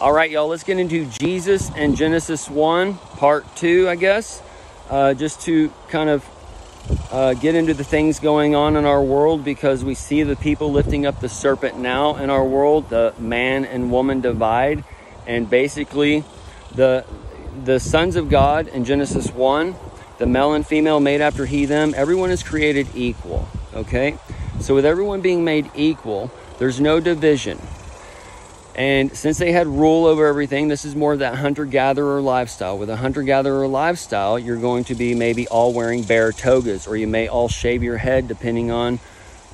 All right, y'all, let's get into Jesus and Genesis 1, part 2, I guess, uh, just to kind of uh, get into the things going on in our world because we see the people lifting up the serpent now in our world, the man and woman divide, and basically the the sons of God in Genesis 1, the male and female made after he them, everyone is created equal, okay? So with everyone being made equal, there's no division. And since they had rule over everything, this is more of that hunter gatherer lifestyle. With a hunter gatherer lifestyle, you're going to be maybe all wearing bear togas, or you may all shave your head depending on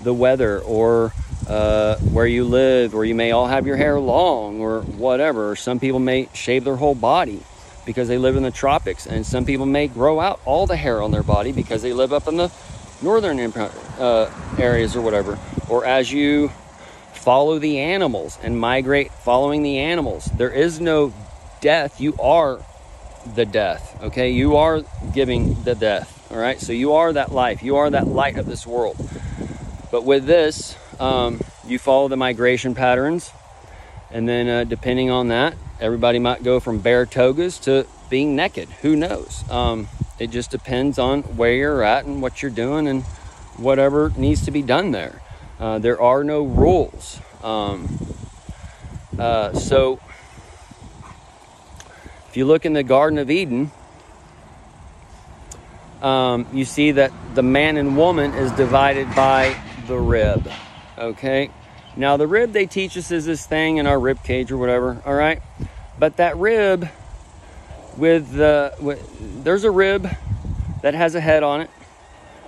the weather or uh, where you live, or you may all have your hair long or whatever. Some people may shave their whole body because they live in the tropics, and some people may grow out all the hair on their body because they live up in the northern uh, areas or whatever. Or as you follow the animals and migrate following the animals. There is no death. You are the death, okay? You are giving the death, all right? So you are that life. You are that light of this world. But with this, um, you follow the migration patterns. And then uh, depending on that, everybody might go from bare togas to being naked. Who knows? Um, it just depends on where you're at and what you're doing and whatever needs to be done there. Uh, there are no rules. Um, uh, so, if you look in the Garden of Eden, um, you see that the man and woman is divided by the rib. Okay? Now, the rib they teach us is this thing in our rib cage or whatever, all right? But that rib, with the, with, there's a rib that has a head on it,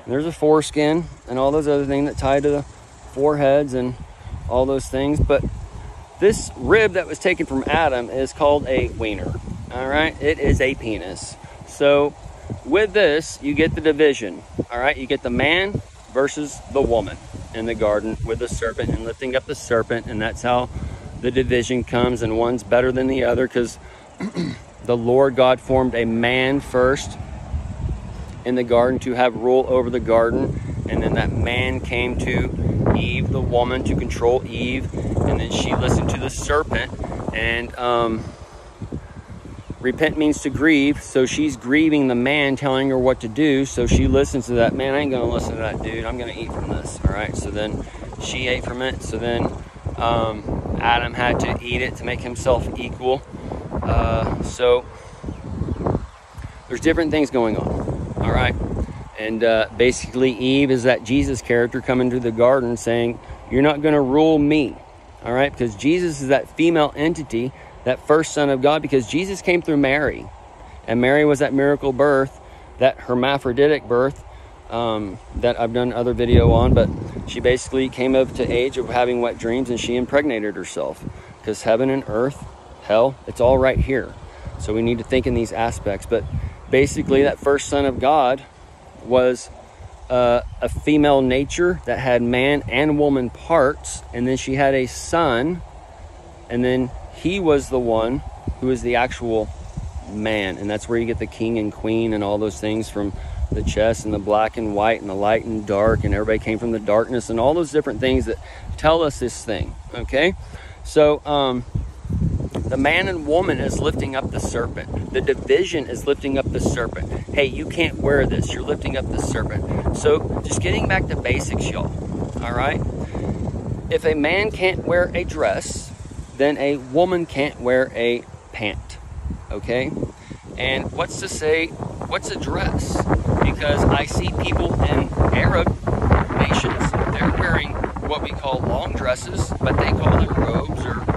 there's a foreskin, and all those other things that tie to the foreheads and all those things. But this rib that was taken from Adam is called a wiener. All right, it is a penis. So with this, you get the division. All right, you get the man versus the woman in the garden with the serpent and lifting up the serpent, and that's how the division comes. And one's better than the other because the Lord God formed a man first in the garden to have rule over the garden, and then that man came to Eve, the woman, to control Eve, and then she listened to the serpent. And um, repent means to grieve, so she's grieving the man telling her what to do. So she listens to that man. I ain't gonna listen to that dude. I'm gonna eat from this. All right. So then she ate from it. So then um, Adam had to eat it to make himself equal. Uh, so there's different things going on. All right. And uh, basically, Eve is that Jesus character coming to the garden saying, You're not going to rule me. All right? Because Jesus is that female entity, that first son of God, because Jesus came through Mary. And Mary was that miracle birth, that hermaphroditic birth um, that I've done other video on. But she basically came up to age of having wet dreams and she impregnated herself. Because heaven and earth, hell, it's all right here. So we need to think in these aspects. But basically, that first son of God was uh, a female nature that had man and woman parts, and then she had a son, and then he was the one who was the actual man, and that's where you get the king and queen and all those things from the chess and the black and white and the light and dark, and everybody came from the darkness and all those different things that tell us this thing. Okay, so um, the man and woman is lifting up the serpent. The division is lifting up the serpent. Hey, you can't wear this. You're lifting up the serpent. So just getting back to basics, y'all. All right? If a man can't wear a dress, then a woman can't wear a pant. Okay? And what's to say, what's a dress? Because I see people in Arab nations, they're wearing what we call long dresses, but they call them robes or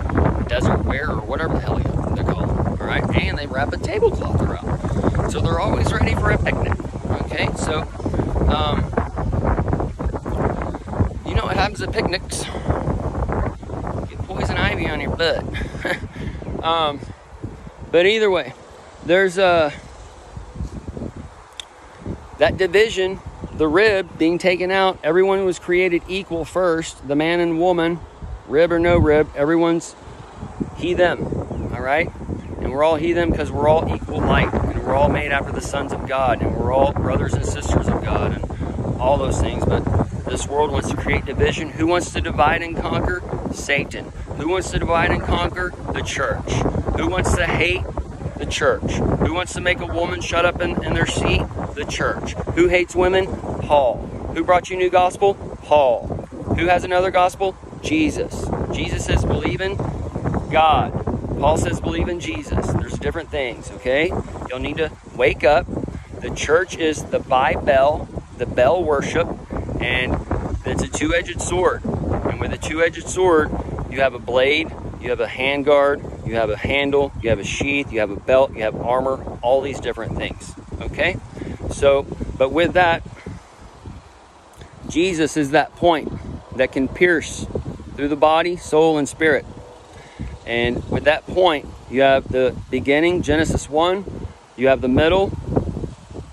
desert wear or whatever the hell they call them. All right, and they wrap a tablecloth around, so they're always ready for a picnic. Okay, so um, you know what happens at picnics? Get poison ivy on your butt. um, but either way, there's a uh, that division, the rib being taken out. Everyone was created equal first, the man and woman, rib or no rib. Everyone's he them. All right? And we're all he them because we're all equal light. And we're all made after the sons of God. And we're all brothers and sisters of God and all those things. But this world wants to create division. Who wants to divide and conquer? Satan. Who wants to divide and conquer? The church. Who wants to hate? The church. Who wants to make a woman shut up in, in their seat? The church. Who hates women? Paul. Who brought you new gospel? Paul. Who has another gospel? Jesus. Jesus says believe in God. Paul says believe in Jesus. There's different things, okay? You'll need to wake up. The church is the by bell, the bell worship, and it's a two-edged sword. And with a two-edged sword, you have a blade, you have a handguard, you have a handle, you have a sheath, you have a belt, you have armor, all these different things. Okay? So, but with that, Jesus is that point that can pierce through the body, soul, and spirit. And with that point, you have the beginning, Genesis 1, you have the middle,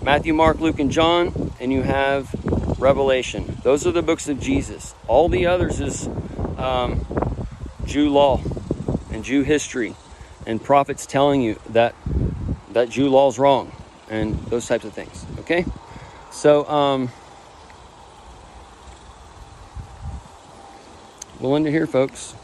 Matthew, Mark, Luke, and John, and you have Revelation. Those are the books of Jesus. All the others is um, Jew law and Jew history and prophets telling you that that Jew law is wrong and those types of things. Okay, so um, we'll end it here, folks.